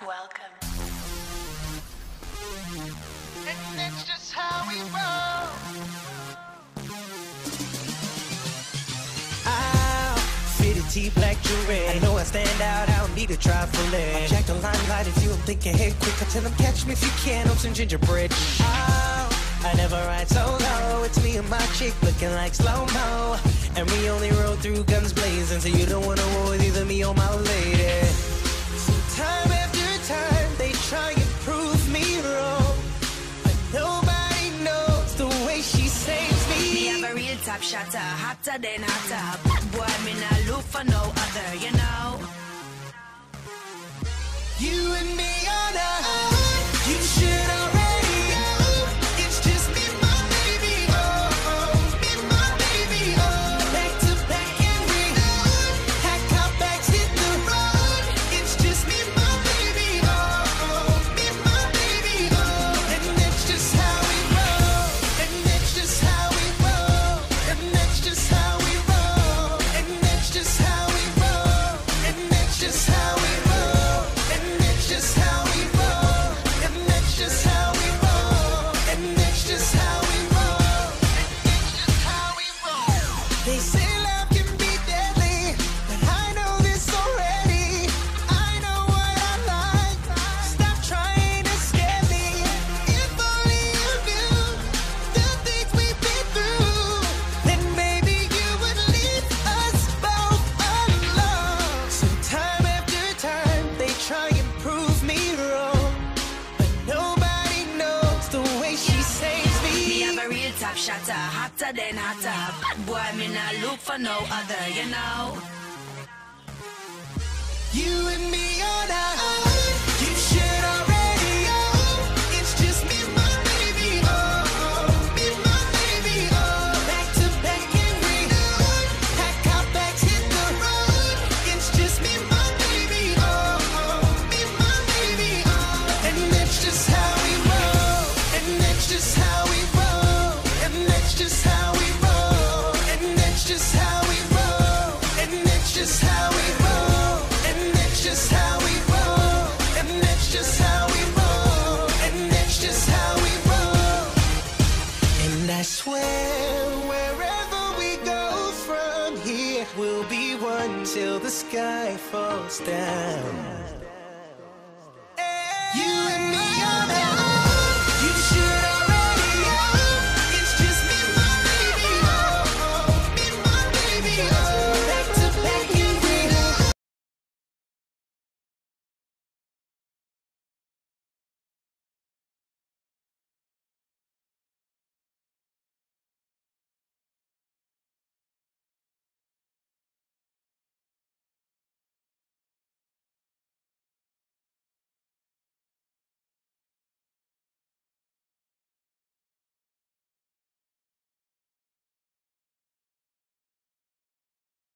Welcome. And that's just how we roll. Fitted tee, black jewelry. I know I stand out, I don't need to try for it. Jack the limelight if you don't think ahead quick. I tell them catch me if you can on some gingerbread. Oh, I never ride solo. It's me and my chick looking like slow mo. And we only roll through guns blazing, so you don't wanna war with either me or my lady. Shotter, hotter than hotter. Bad boy, me not look for no other, you know. You and me They say top shotter, hotter than hotter. Bad boy, me not look for no other, you know. You and me swear wherever we go from here We'll be one till the sky falls down